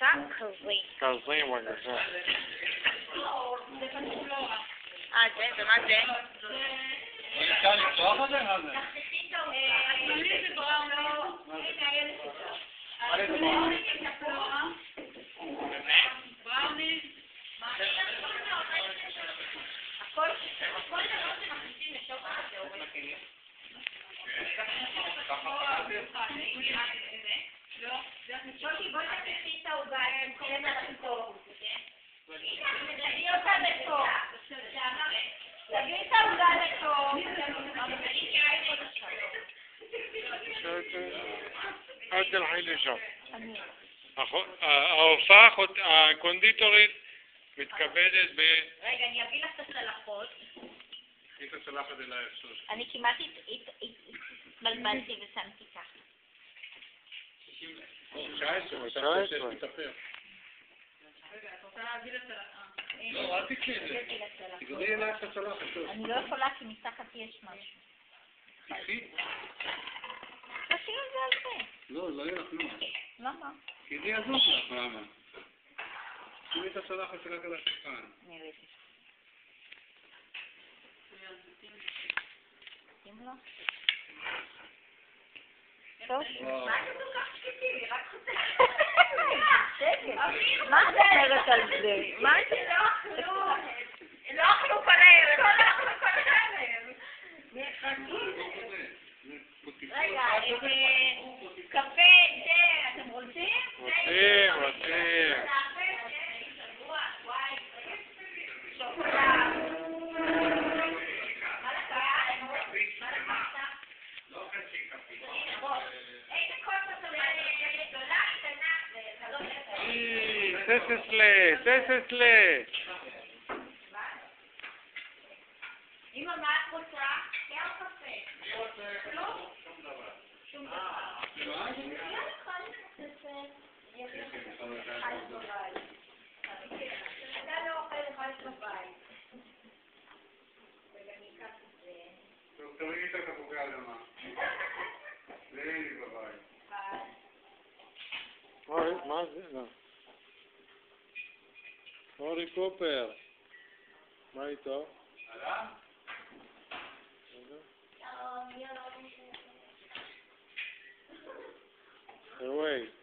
sen kızlıyım. Kızlıyım o güzel. Hadi dön hadi. Yani sağlayacaksın hadi. Thank you. זה? אפשר לפתוח את זה? מה זה? אל תלכי לשם. ההופעה הקונדיטורית מתכבדת ב... רגע, אני אביא לך את הצלחות. את. אני כמעט הת- הת- הת- התבלבלתי ושמתי ככה. 19, תשע חשבתי עשרה. שתתהפך. לא, אל תקחי את זה. תגדי אליי את הצלחת. אני לא יכולה כי מתחת יש משהו. תקחי. תשאיר את זה על זה. לא, לא יהיה לך כלום. למה? כי זה יזוז לך, למה? שימי את הצלחת שרק על השולחן. שים לו. טוב. וואו. מה את אומרת על זה? מה זה? לא אכלו כל הערב, לא אכלו כל הערב. רגע, אי, סססלה, סססלה. אמא, מה את רוצה? תה או קפה? לא? שום דבר. Quase não. Ora e coopera. Vai então. Olá. Olá. Olá. Olá.